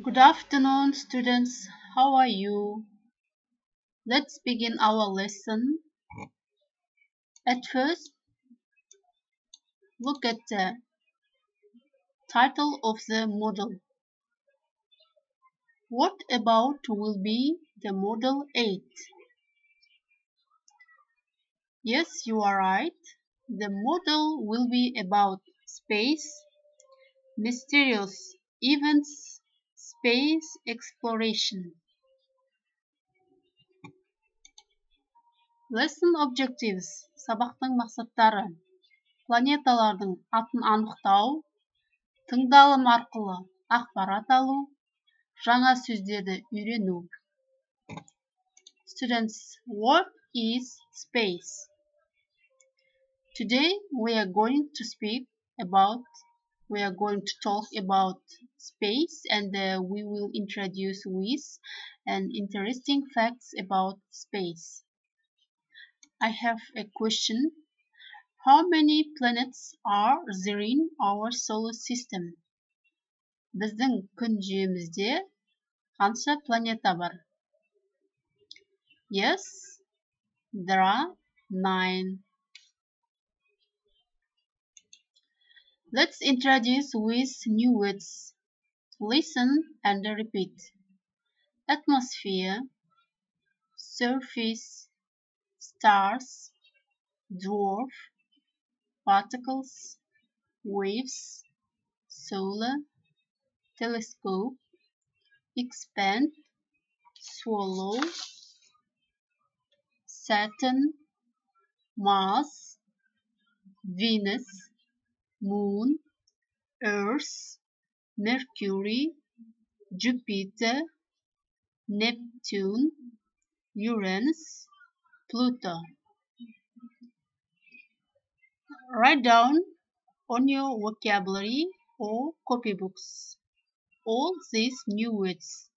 Good afternoon, students. How are you? Let's begin our lesson. At first, look at the title of the model. What about will be the model 8? Yes, you are right. The model will be about space, mysterious events, space exploration. Lesson objectives. Сабақтың мақсаттары. Планеталардың атын анықтау. Тыңдалым арқылы ақпарат алу. Жаңа сөздерді үйрену. Students, what is space? Today we are going to speak about we are going to talk about space and uh, we will introduce with and interesting facts about space. I have a question. How many planets are there in our solar system? Біздің күн жүйемізде қанша планета бар? Yes, there are nine. Let's introduce with new words. Listen and repeat. Atmosphere, surface, stars, dwarf, particles, waves, solar, telescope, expand, swallow, Saturn, Mars, Venus, Moon, Earth, Mercury, Jupiter, Neptune, Uranus, Pluto. Write down on your vocabulary or copybooks all these new words.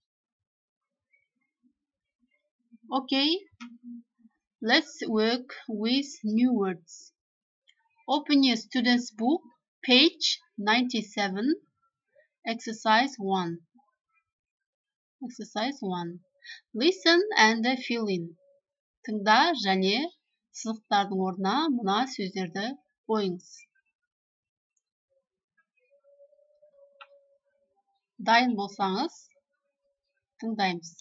Okay, let's work with new words. Open your student's book, page 97, exercise 1. Exercise 1. Listen and fill in. Тыңда және сызықтардың орнына мына сөздерді қойыңыз. Дайын болсаңыз, тыңдаймыз.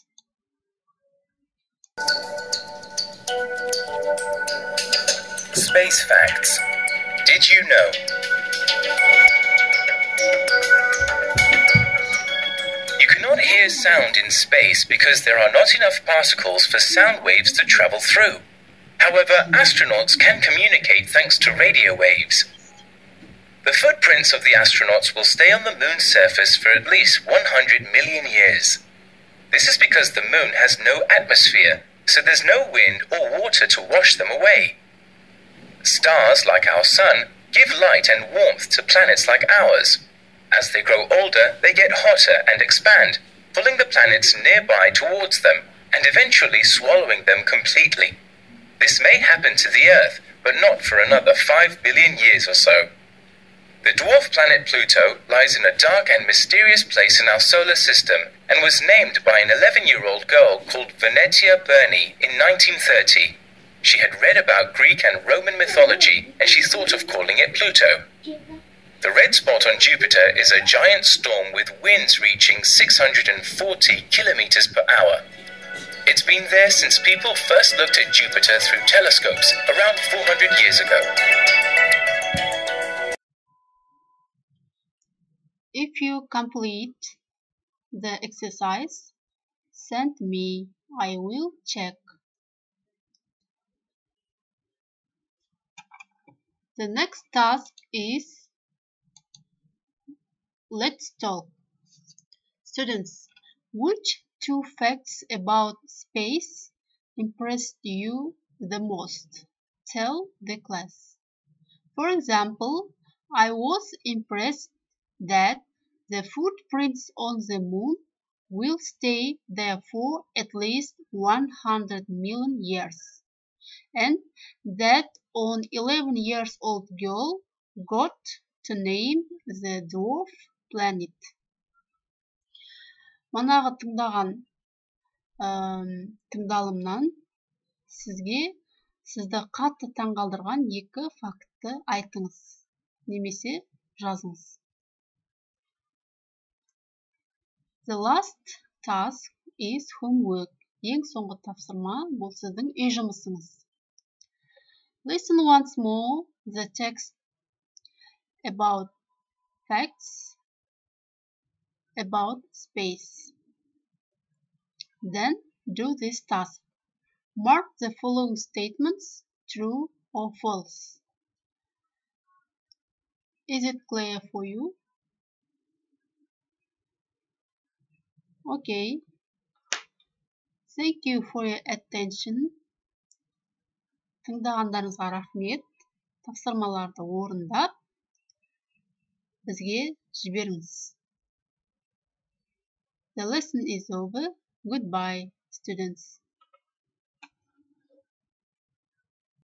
Space facts. Did you know? Hear sound in space because there are not enough particles for sound waves to travel through. However, astronauts can communicate thanks to radio waves. The footprints of the astronauts will stay on the moon's surface for at least 100 million years. This is because the moon has no atmosphere, so there's no wind or water to wash them away. Stars, like our sun, give light and warmth to planets like ours. As they grow older, they get hotter and expand, pulling the planets nearby towards them and eventually swallowing them completely. This may happen to the Earth, but not for another 5 billion years or so. The dwarf planet Pluto lies in a dark and mysterious place in our solar system and was named by an 11 year old girl called Venetia Burney in 1930. She had read about Greek and Roman mythology and she thought of calling it Pluto. The red spot on Jupiter is a giant storm with winds reaching 640 kilometers per hour. It's been there since people first looked at Jupiter through telescopes around 400 years ago. If you complete the exercise, send me. I will check. The next task is Let's talk. Students, which two facts about space impressed you the most? Tell the class. For example, I was impressed that the footprints on the moon will stay there for at least 100 million years and that an 11 years old girl got to name the dwarf planet. манағы тыңдаған ым, тыңдалымнан сізге сізді қатты таңғалдырған екі фактті айтыңыз немесе жазыңыз. The last task is homework. Ең соңғы тапсырма бұл сіздің үй жұмысыңыз. Listen once more the text about facts about space then do this task mark the following statements true or false is it clear for you okay Thank you for your attention. Тыңдағандарыңызға рахмет. Тапсырмаларды орындап бізге жіберіңіз. The lesson is over. Goodbye, students.